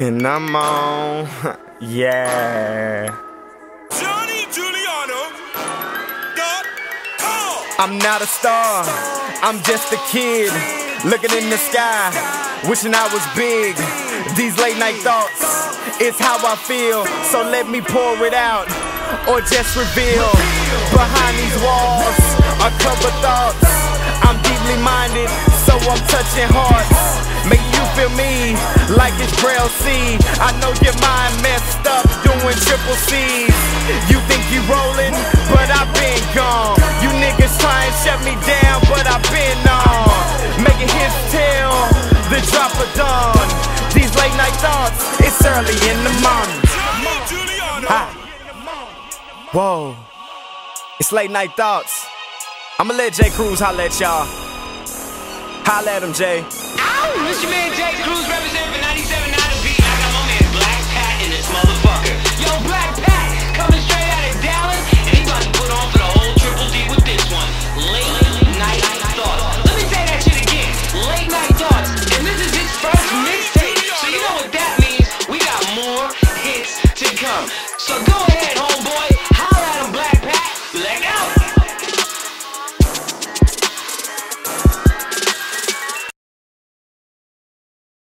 And I'm on, yeah. Johnny Giuliano got caught. I'm not a star, I'm just a kid looking in the sky, wishing I was big. These late night thoughts, it's how I feel. So let me pour it out, or just reveal. Behind these walls are covered thoughts. I'm touching hearts. Make you feel me like it's Braille C. I know your mind messed up doing triple C's. You think you rolling, but I've been gone. You niggas try and shut me down, but I've been on. Making his tail the drop of dawn. These late night thoughts, it's early in the morning. Ha. Whoa. It's late night thoughts. I'ma let J. Cruz holla at y'all. Holla at him, Jay. Ow! It's your man Jay Cruz representing for 97.9 The Beat. I got my man Black Pat in this motherfucker. Yo, Black Pat, coming straight out of Dallas, and he about to put on for the whole Triple D with this one. Late Night Thoughts. Let me say that shit again. Late Night Thoughts. And this is his first mixtape, so you know what that means. We got more hits to come. So go ahead, homie.